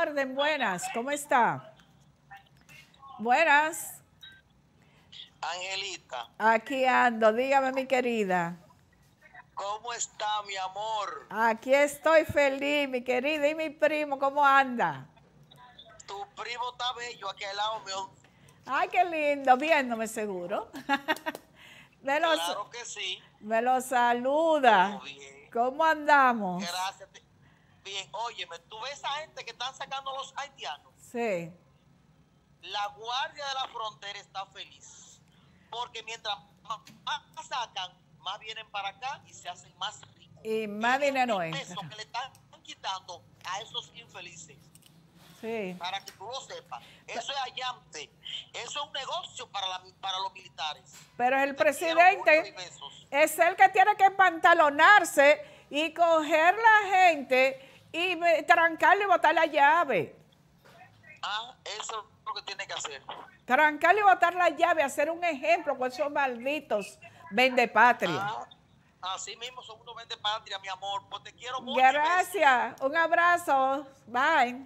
orden, buenas, ¿cómo está? Buenas. Angelita. Aquí ando, dígame mi querida. ¿Cómo está mi amor? Aquí estoy feliz, mi querida, y mi primo, ¿cómo anda? Tu primo está bello aquí al lado mío. Ay, qué lindo, viéndome seguro. me lo, claro que sí. Me lo saluda. ¿Cómo andamos? Gracias. Bien, óyeme, tú ves esa gente que están sacando a los haitianos. Sí. La guardia de la frontera está feliz. Porque mientras más sacan, más vienen para acá y se hacen más ricos. Y más dinero entra. Eso que le están quitando a esos infelices. Sí. Para que tú lo sepas. Eso es allante. Eso es un negocio para, la, para los militares. Pero el presidente es el que tiene que pantalonarse y coger la gente y trancarle y botar la llave. Ah, eso es lo que tiene que hacer. Trancarle y botar la llave, hacer un ejemplo con esos malditos vende patria. Ah, así mismo son unos vende patria, mi amor. Pues te quiero mucho. Gracias. Un abrazo. Bye.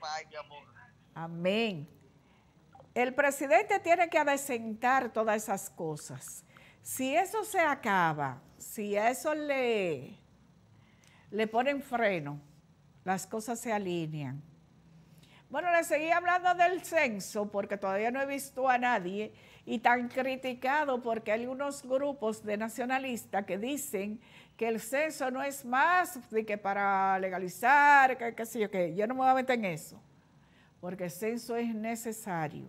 Bye, mi amor. Amén. El presidente tiene que adecentar todas esas cosas. Si eso se acaba, si eso le, le ponen freno, las cosas se alinean. Bueno, le seguí hablando del censo porque todavía no he visto a nadie y tan criticado porque hay unos grupos de nacionalistas que dicen que el censo no es más que para legalizar, que qué sé yo qué. Yo no me voy a meter en eso, porque el censo es necesario.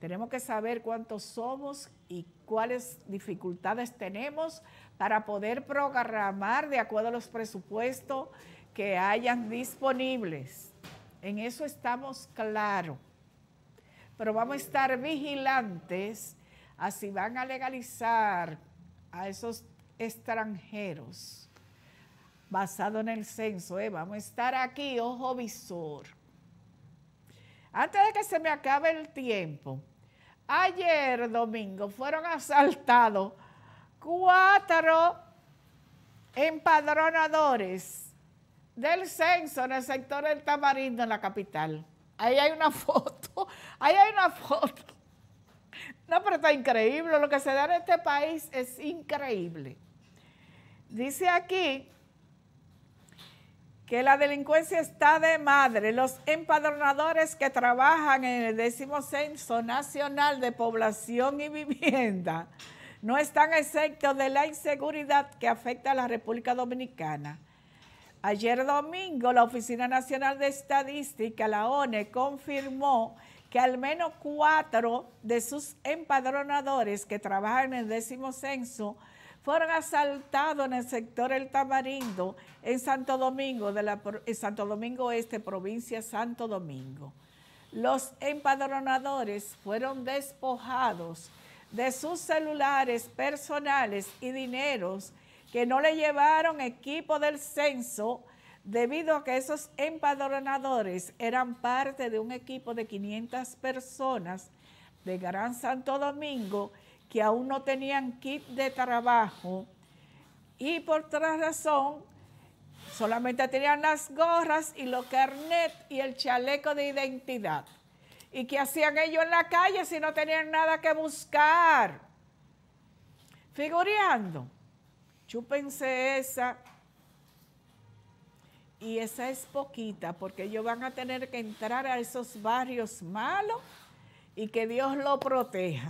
Tenemos que saber cuántos somos y cuáles dificultades tenemos para poder programar de acuerdo a los presupuestos que hayan disponibles. En eso estamos claros. Pero vamos a estar vigilantes así van a legalizar a esos extranjeros basado en el censo. ¿eh? Vamos a estar aquí, ojo visor. Antes de que se me acabe el tiempo, ayer domingo fueron asaltados cuatro empadronadores del censo en el sector del Tamarindo, en la capital. Ahí hay una foto, ahí hay una foto. No, pero está increíble, lo que se da en este país es increíble. Dice aquí que la delincuencia está de madre. Los empadronadores que trabajan en el décimo censo nacional de población y vivienda no están exentos de la inseguridad que afecta a la República Dominicana. Ayer domingo, la Oficina Nacional de Estadística, la ONE, confirmó que al menos cuatro de sus empadronadores que trabajan en el décimo censo fueron asaltados en el sector El Tamarindo, en Santo Domingo, de la, en Santo Domingo Este, provincia Santo Domingo. Los empadronadores fueron despojados de sus celulares personales y dineros que no le llevaron equipo del censo debido a que esos empadronadores eran parte de un equipo de 500 personas de Gran Santo Domingo que aún no tenían kit de trabajo y por otra razón solamente tenían las gorras y los carnet y el chaleco de identidad. ¿Y qué hacían ellos en la calle si no tenían nada que buscar? Figureando. Chúpense esa. Y esa es poquita, porque ellos van a tener que entrar a esos barrios malos y que Dios lo proteja.